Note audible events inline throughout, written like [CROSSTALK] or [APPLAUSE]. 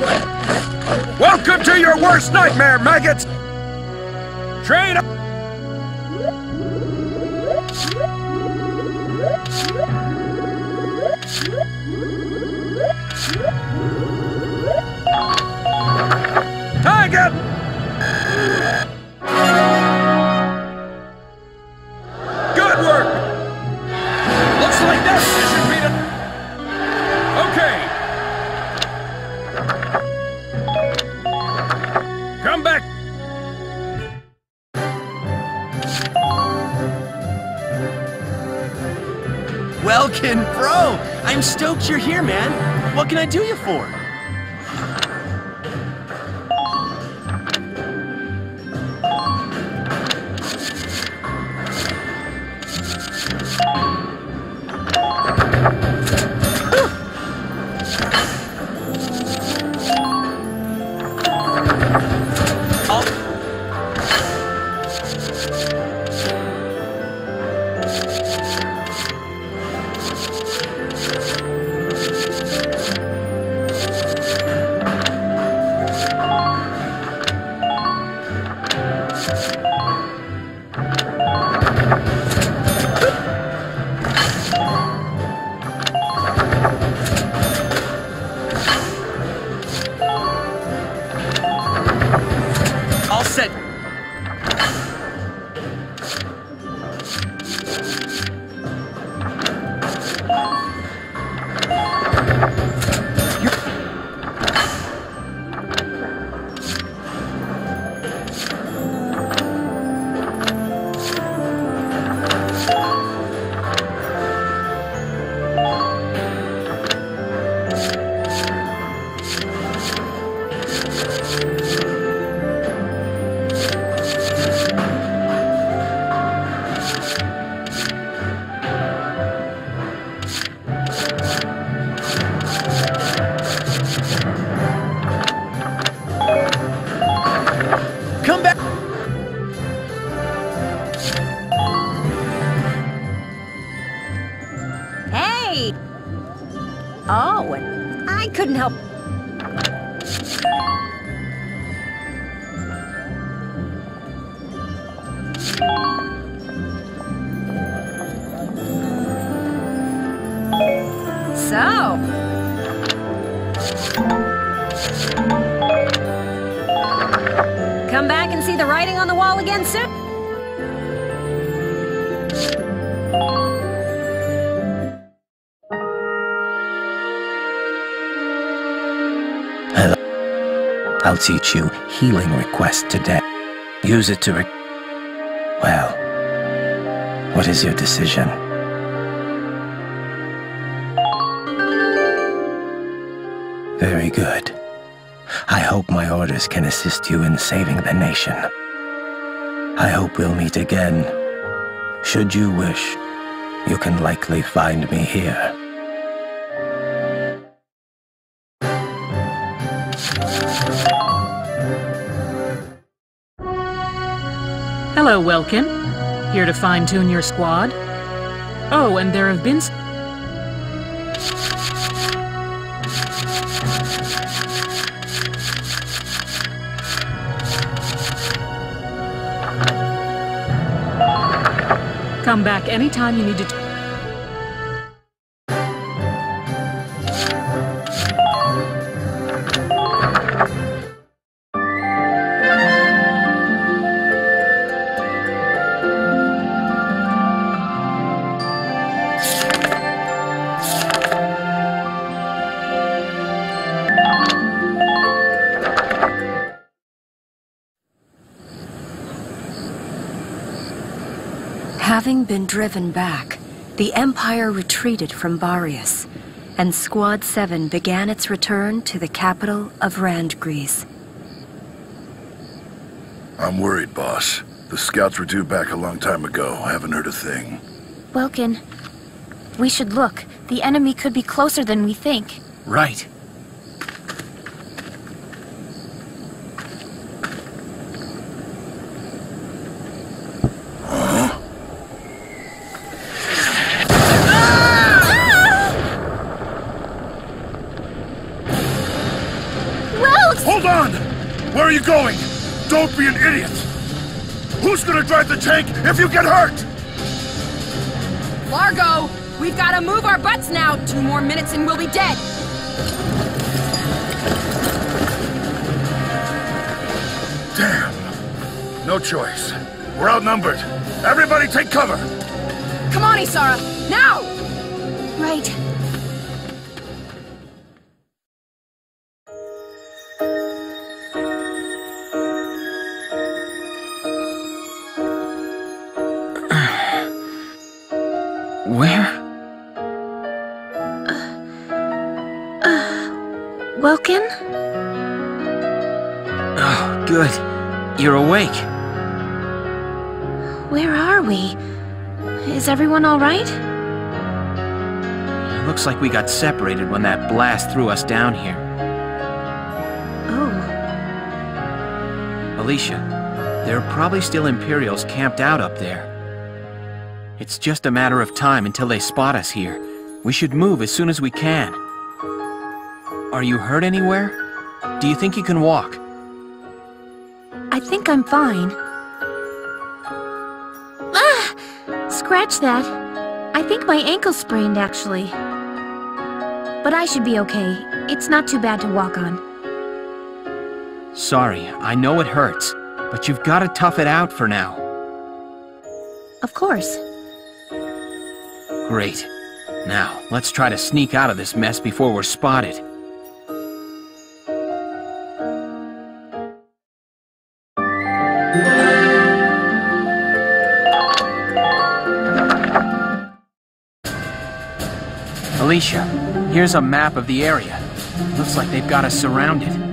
Welcome to your worst nightmare, maggots! Train up! You're here, man. What can I do you for? Hey! Oh, and I couldn't help. So. Come back and see the writing on the wall again soon. I'll teach you healing request today. Use it to Well, what is your decision? Very good. I hope my orders can assist you in saving the nation. I hope we'll meet again. Should you wish, you can likely find me here. Hello, Welkin. Here to fine tune your squad? Oh, and there have been. Come back anytime you need to. Been driven back, the Empire retreated from Barious, and Squad 7 began its return to the capital of Randgriz. I'm worried, boss. The scouts were due back a long time ago. I haven't heard a thing. Welkin, we should look. The enemy could be closer than we think. Right. us! Hold on! Where are you going? Don't be an idiot! Who's gonna drive the tank if you get hurt? Largo, we've got to move our butts now. Two more minutes and we'll be dead. Damn. No choice. We're outnumbered. Everybody take cover! Come on, Isara, Where? Uh, uh, Welkin? Oh, good. You're awake. Where are we? Is everyone alright? It looks like we got separated when that blast threw us down here. Oh, Alicia, there are probably still Imperials camped out up there. It's just a matter of time until they spot us here. We should move as soon as we can. Are you hurt anywhere? Do you think you can walk? I think I'm fine. Ah! Scratch that. I think my ankle sprained, actually. But I should be okay. It's not too bad to walk on. Sorry, I know it hurts, but you've got to tough it out for now. Of course. Great. Now, let's try to sneak out of this mess before we're spotted. Alicia, here's a map of the area. Looks like they've got us surrounded.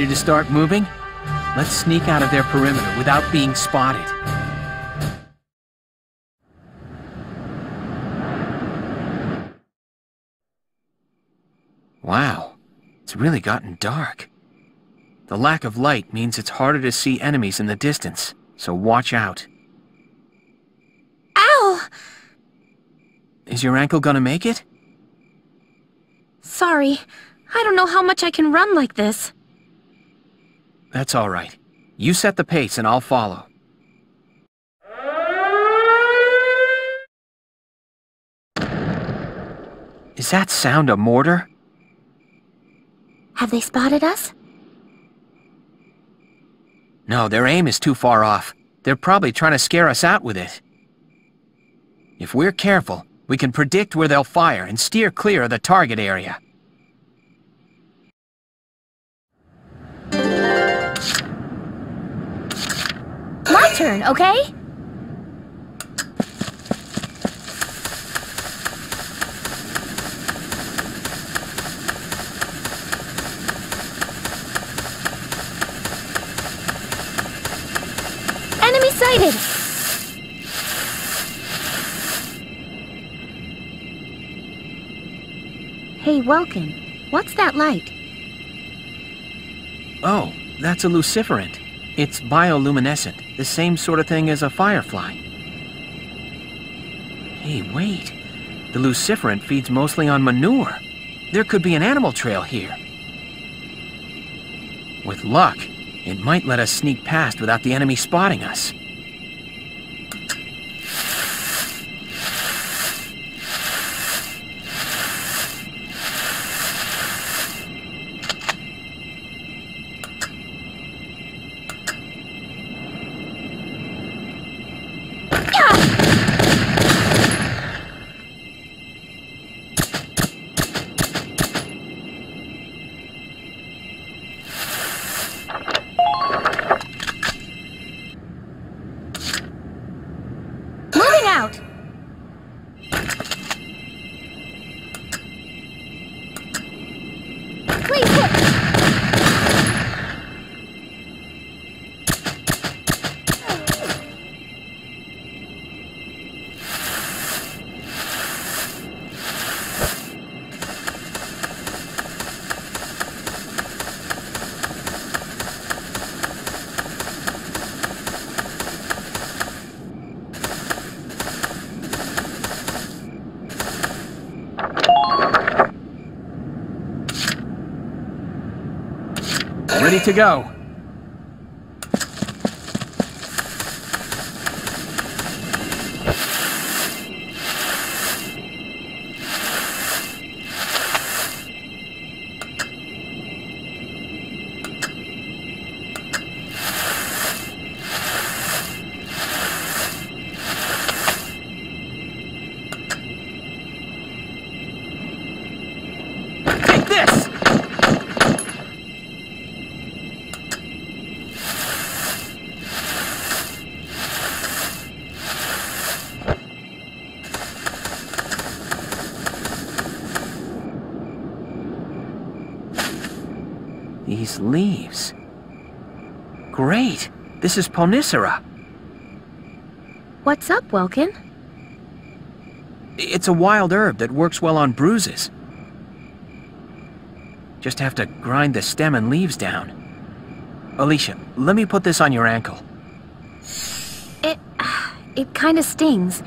Ready to start moving? Let's sneak out of their perimeter without being spotted. Wow, it's really gotten dark. The lack of light means it's harder to see enemies in the distance, so watch out. Ow! Is your ankle gonna make it? Sorry. I don't know how much I can run like this. That's all right. You set the pace and I'll follow. Is that sound a mortar? Have they spotted us? No, their aim is too far off. They're probably trying to scare us out with it. If we're careful, we can predict where they'll fire and steer clear of the target area. Turn, okay? Enemy sighted! Hey, Welkin, what's that light? Oh, that's a luciferant. It's bioluminescent, the same sort of thing as a firefly. Hey, wait. The luciferant feeds mostly on manure. There could be an animal trail here. With luck, it might let us sneak past without the enemy spotting us. Ready to go. These leaves. Great! This is Ponicera. What's up, Welkin? It's a wild herb that works well on bruises. Just have to grind the stem and leaves down. Alicia, let me put this on your ankle. It... it kinda stings.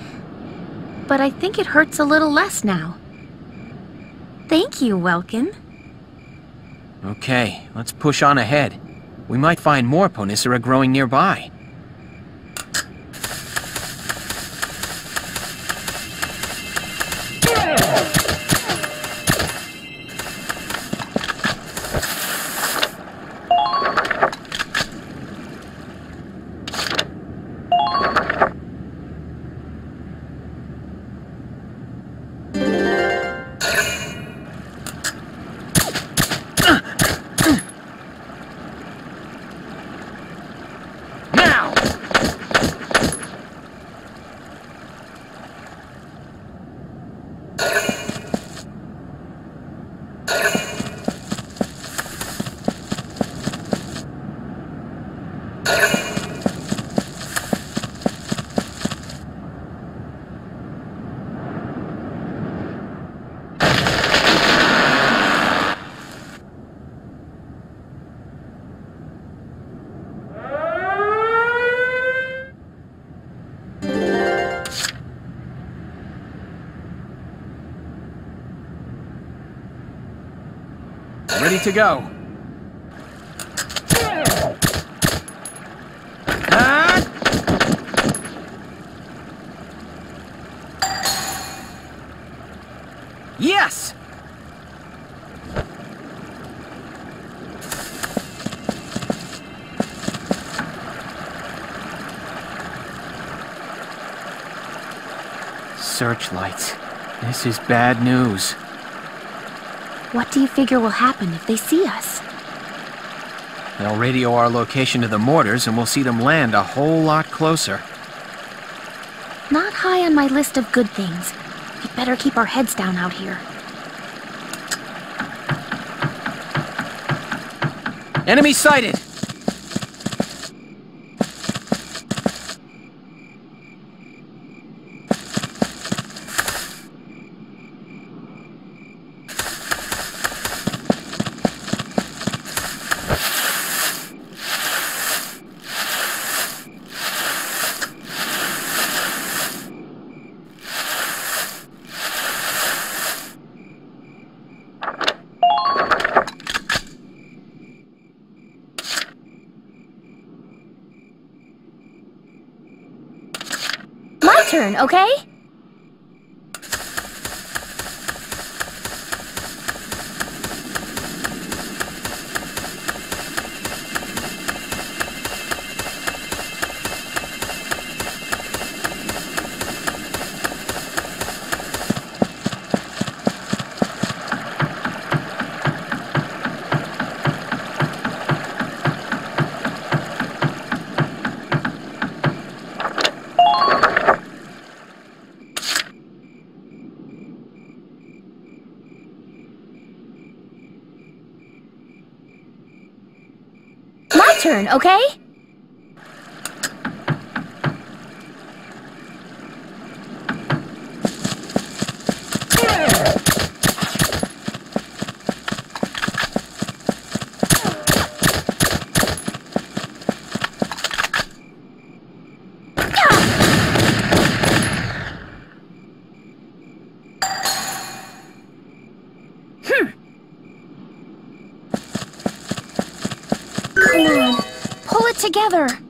But I think it hurts a little less now. Thank you, Welkin. Okay, let's push on ahead. We might find more Ponicera growing nearby. Ready to go. Yes! Searchlights. This is bad news. What do you figure will happen if they see us? They'll radio our location to the mortars and we'll see them land a whole lot closer. Not high on my list of good things. We'd better keep our heads down out here. Enemy sighted! My turn, okay? My turn, okay? Together.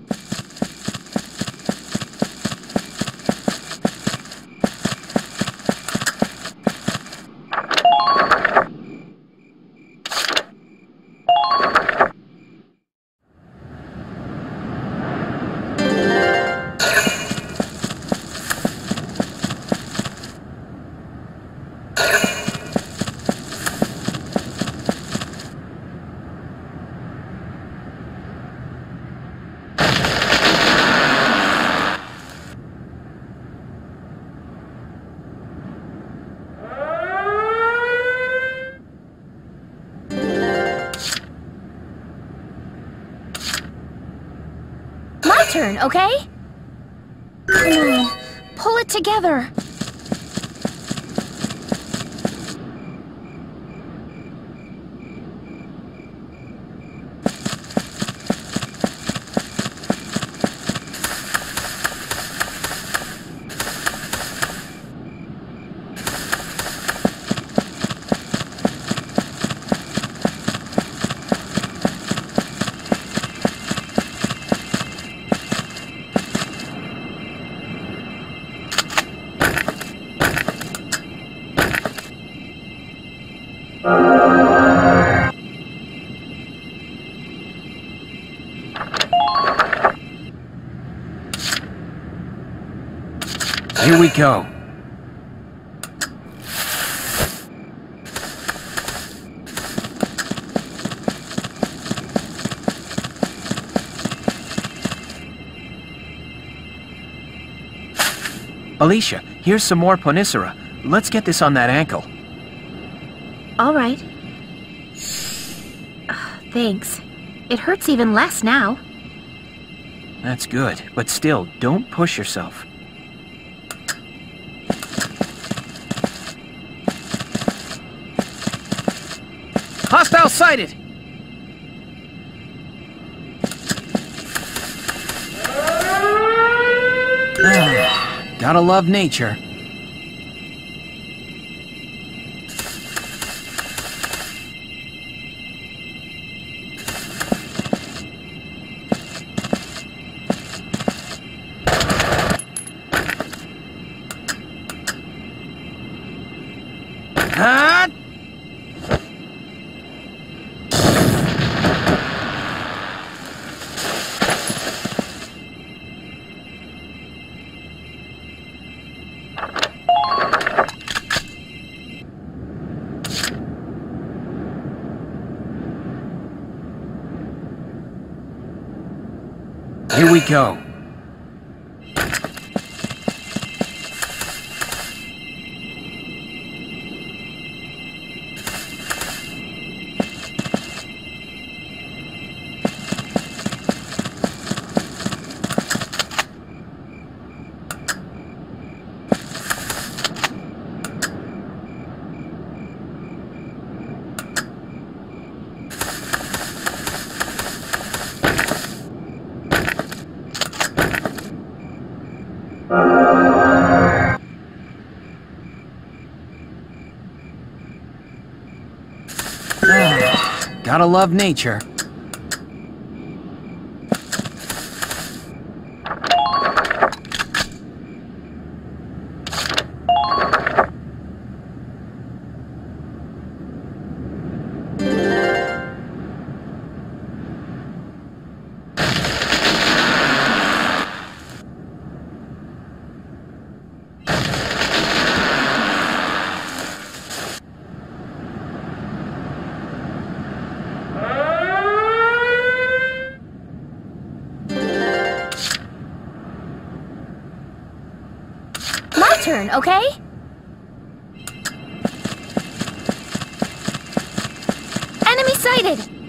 Turn, okay? Come on, pull it together. Go. Alicia, here's some more Ponicera. Let's get this on that ankle. All right. Ugh, Thanks. It hurts even less now. That's good, but still, don't push yourself. Sighted! Ah, Gotta love nature. We go. Gotta love nature. Enemy sighted! Now!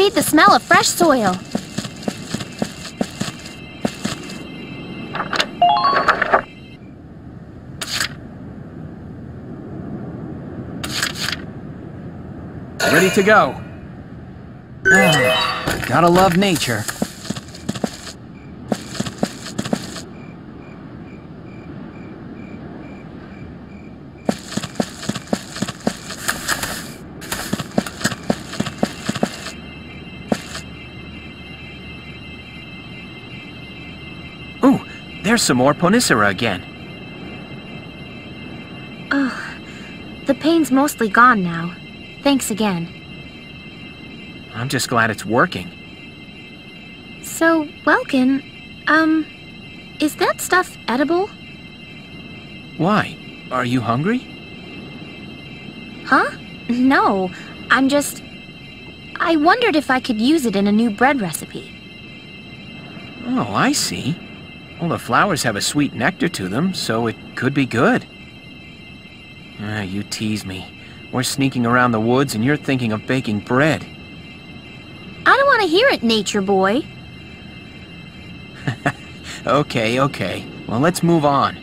Beat the smell of fresh soil. Ready to go. Ah, gotta love nature. There's some more Ponicera again. Ugh. The pain's mostly gone now. Thanks again. I'm just glad it's working. So, Welkin, um, is that stuff edible? Why? Are you hungry? Huh? No, I'm just... I wondered if I could use it in a new bread recipe. Oh, I see. Well, the flowers have a sweet nectar to them, so it could be good. Ah, you tease me. We're sneaking around the woods and you're thinking of baking bread. I don't want to hear it, nature boy. [LAUGHS] Okay, okay. Well, let's move on.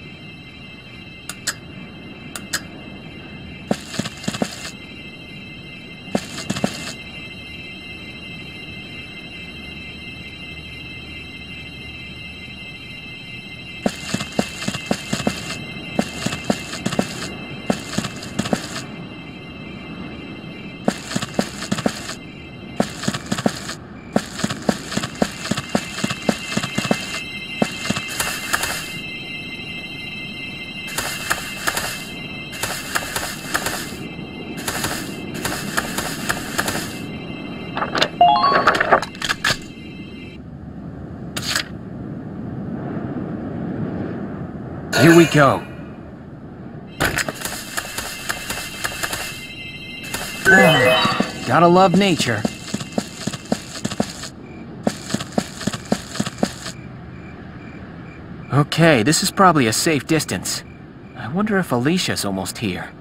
Here we go. Ah, gotta love nature. Okay, this is probably a safe distance. I wonder if Alicia's almost here.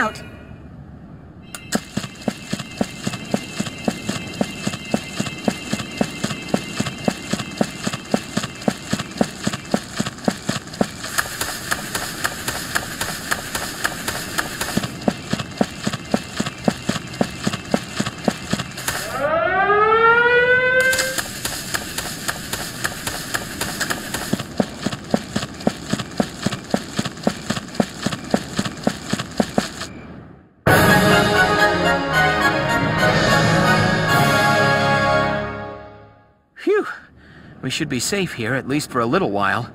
Out! Should be safe here, at least for a little while.